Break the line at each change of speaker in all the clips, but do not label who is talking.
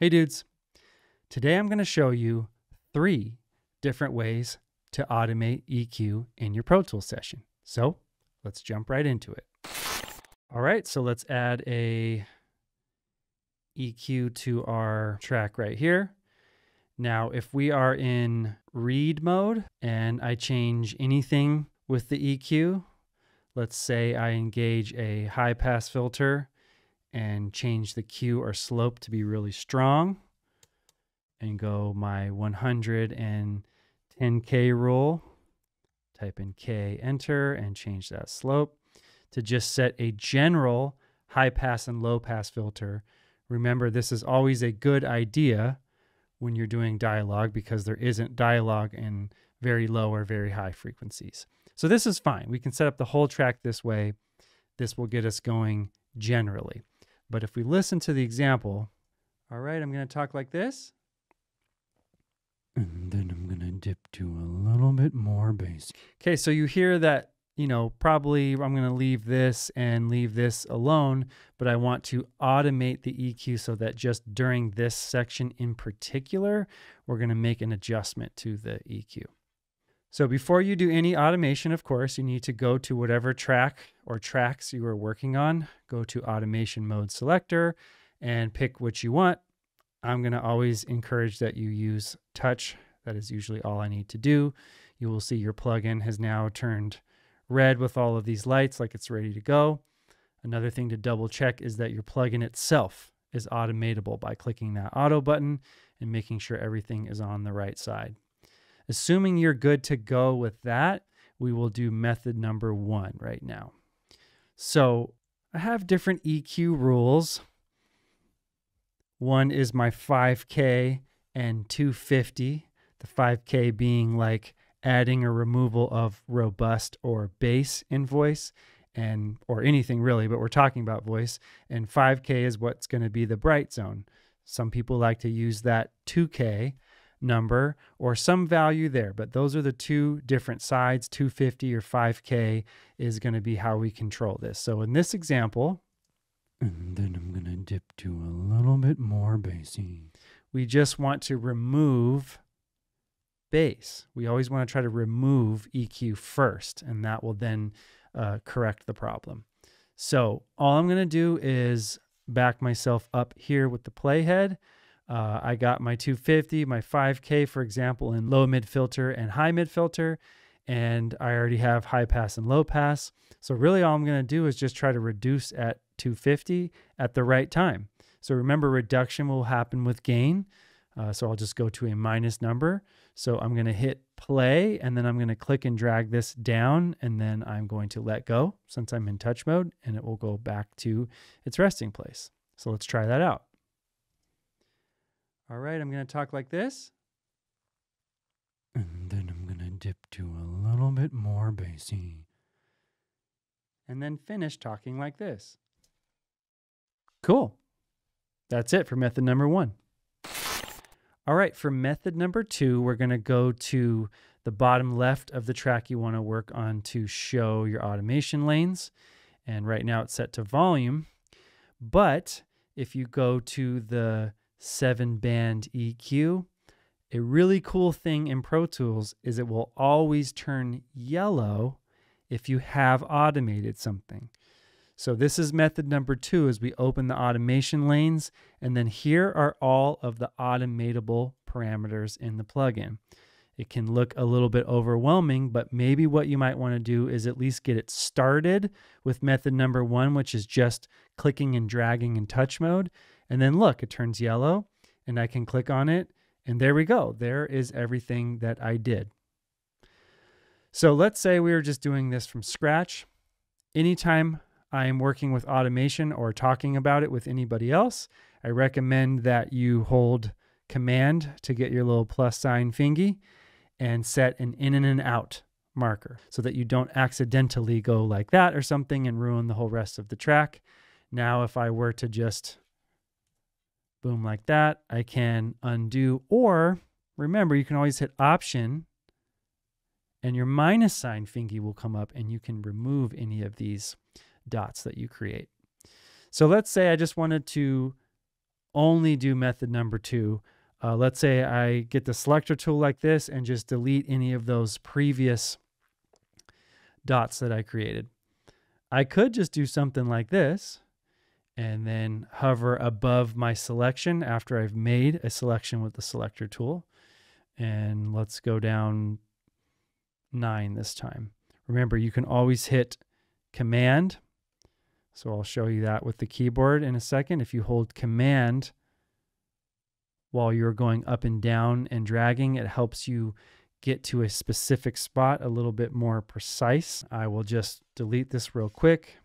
Hey dudes, today I'm going to show you three different ways to automate EQ in your Pro Tools session. So let's jump right into it. All right, so let's add a EQ to our track right here. Now, if we are in read mode and I change anything with the EQ, let's say I engage a high pass filter and change the Q or slope to be really strong and go my 110K rule. Type in K, enter, and change that slope to just set a general high pass and low pass filter. Remember, this is always a good idea when you're doing dialogue because there isn't dialogue in very low or very high frequencies. So this is fine. We can set up the whole track this way. This will get us going generally. But if we listen to the example, all right, I'm going to talk like this. And then I'm going to dip to a little bit more bass. Okay, so you hear that, you know, probably I'm going to leave this and leave this alone, but I want to automate the EQ so that just during this section in particular, we're going to make an adjustment to the EQ. So before you do any automation, of course, you need to go to whatever track or tracks you are working on. Go to automation mode selector and pick what you want. I'm going to always encourage that you use touch. That is usually all I need to do. You will see your plugin has now turned red with all of these lights like it's ready to go. Another thing to double check is that your plugin itself is automatable by clicking that auto button and making sure everything is on the right side. Assuming you're good to go with that, we will do method number one right now. So I have different EQ rules. One is my 5K and 250, the 5K being like adding or removal of robust or bass in voice and or anything really, but we're talking about voice. And 5K is what's going to be the bright zone. Some people like to use that 2K number or some value there. But those are the two different sides 250 or 5K is going to be how we control this. So in this example, and then I'm going to dip to a little bit more bassy. We just want to remove bass. We always want to try to remove EQ first, and that will then uh, correct the problem. So all I'm going to do is back myself up here with the playhead. Uh, I got my 250, my 5K, for example, in low mid filter and high mid filter. And I already have high pass and low pass. So really all I'm going to do is just try to reduce at 250 at the right time. So remember reduction will happen with gain. Uh, so I'll just go to a minus number. So I'm going to hit play and then I'm going to click and drag this down and then I'm going to let go since I'm in touch mode and it will go back to its resting place. So let's try that out. All right, I'm going to talk like this. And then I'm going to dip to a little bit more bassy. And then finish talking like this. Cool. That's it for method number one. All right, for method number two, we're going to go to the bottom left of the track you want to work on to show your automation lanes. And right now it's set to volume. But if you go to the seven band EQ. A really cool thing in Pro Tools is it will always turn yellow if you have automated something. So this is method number two as we open the automation lanes. And then here are all of the automatable parameters in the plugin. It can look a little bit overwhelming, but maybe what you might want to do is at least get it started with method number one, which is just clicking and dragging in touch mode. And then look, it turns yellow and I can click on it. And there we go. There is everything that I did. So let's say we were just doing this from scratch. Anytime I am working with automation or talking about it with anybody else, I recommend that you hold command to get your little plus sign fingy and set an in and an out marker so that you don't accidentally go like that or something and ruin the whole rest of the track. Now, if I were to just boom like that. I can undo, or remember, you can always hit option and your minus sign fingy will come up and you can remove any of these dots that you create. So let's say I just wanted to only do method number two. Uh, let's say I get the selector tool like this and just delete any of those previous dots that I created. I could just do something like this and then hover above my selection after I've made a selection with the selector tool. And let's go down nine this time. Remember, you can always hit command. So I'll show you that with the keyboard in a second. If you hold command while you're going up and down and dragging, it helps you get to a specific spot a little bit more precise. I will just delete this real quick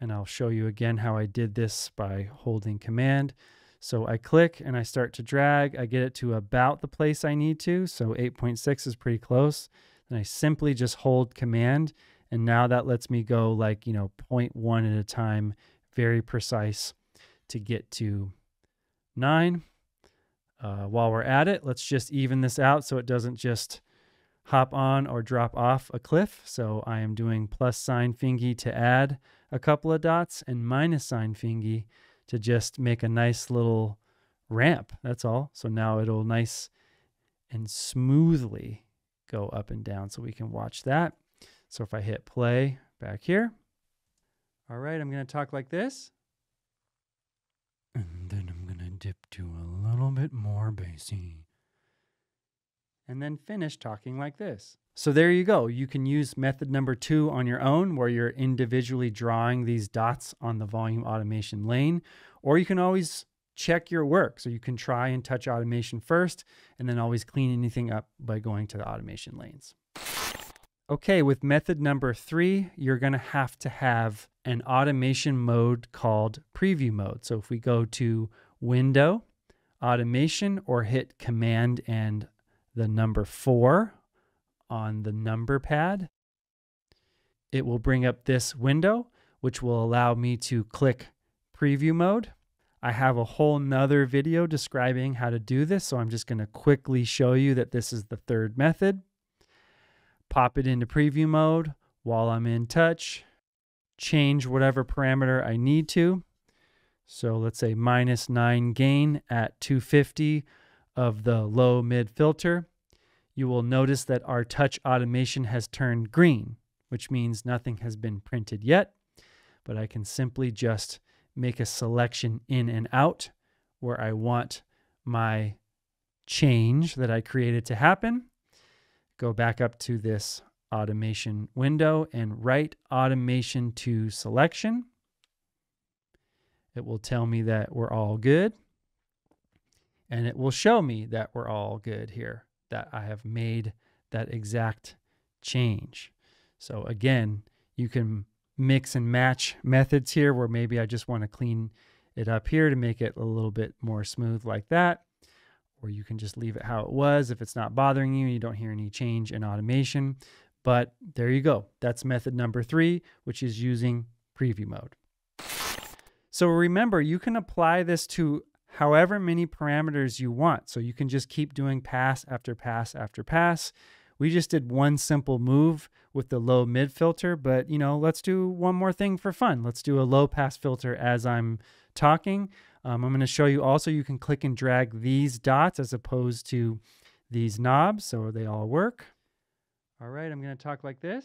and I'll show you again how I did this by holding command. So I click and I start to drag. I get it to about the place I need to. So 8.6 is pretty close. Then I simply just hold command. And now that lets me go like, you know, 0.1 at a time, very precise to get to nine. Uh, while we're at it, let's just even this out so it doesn't just hop on or drop off a cliff. So I am doing plus sign fingy to add a couple of dots and minus sign fingy to just make a nice little ramp. That's all. So now it'll nice and smoothly go up and down so we can watch that. So if I hit play back here, all right, I'm going to talk like this. And then I'm going to dip to a little bit more bassy. And then finish talking like this. So there you go. You can use method number two on your own where you're individually drawing these dots on the volume automation lane, or you can always check your work. So you can try and touch automation first and then always clean anything up by going to the automation lanes. Okay, with method number three, you're gonna have to have an automation mode called preview mode. So if we go to window, automation, or hit command and the number four on the number pad, it will bring up this window, which will allow me to click preview mode. I have a whole nother video describing how to do this, so I'm just going to quickly show you that this is the third method. Pop it into preview mode while I'm in touch, change whatever parameter I need to. So let's say minus 9 gain at 250 of the low mid filter you will notice that our touch automation has turned green, which means nothing has been printed yet, but I can simply just make a selection in and out where I want my change that I created to happen. Go back up to this automation window and write automation to selection. It will tell me that we're all good. And it will show me that we're all good here that I have made that exact change. So again, you can mix and match methods here where maybe I just want to clean it up here to make it a little bit more smooth like that. Or you can just leave it how it was if it's not bothering you, and you don't hear any change in automation. But there you go. That's method number three, which is using preview mode. So remember, you can apply this to however many parameters you want. So you can just keep doing pass after pass after pass. We just did one simple move with the low mid filter, but you know, let's do one more thing for fun. Let's do a low pass filter as I'm talking. Um, I'm going to show you also you can click and drag these dots as opposed to these knobs so they all work. All right, I'm going to talk like this.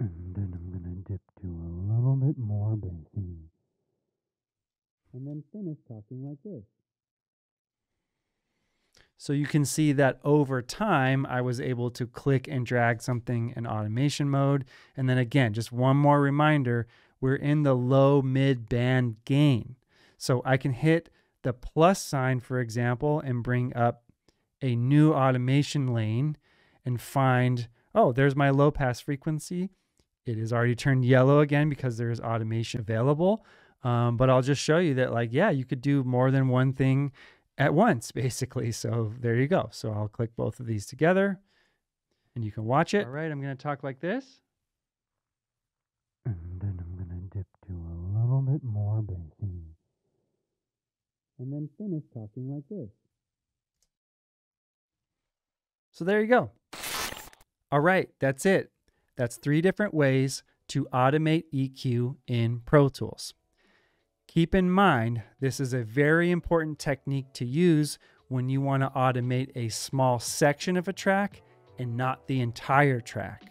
And then I'm going to dip to a little bit more bassy and then finish talking like this. So you can see that over time, I was able to click and drag something in automation mode. And then again, just one more reminder, we're in the low mid band gain. So I can hit the plus sign, for example, and bring up a new automation lane and find, oh, there's my low pass frequency. It is already turned yellow again because there is automation available. Um, but I'll just show you that, like, yeah, you could do more than one thing at once, basically. So there you go. So I'll click both of these together and you can watch it. All right, I'm going to talk like this. And then I'm going to dip to a little bit more bassy. And then finish talking like this. So there you go. All right, that's it. That's three different ways to automate EQ in Pro Tools. Keep in mind, this is a very important technique to use when you want to automate a small section of a track and not the entire track.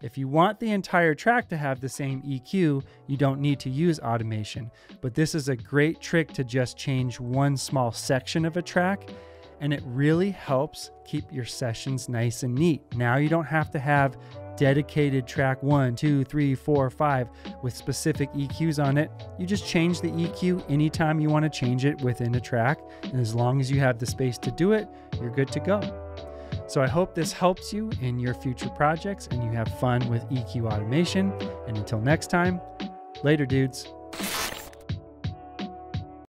If you want the entire track to have the same EQ, you don't need to use automation. But this is a great trick to just change one small section of a track, and it really helps keep your sessions nice and neat. Now you don't have to have dedicated track one, two, three, four, five with specific EQs on it. You just change the EQ anytime you want to change it within a track. And as long as you have the space to do it, you're good to go. So I hope this helps you in your future projects and you have fun with EQ automation. And until next time, later, dudes.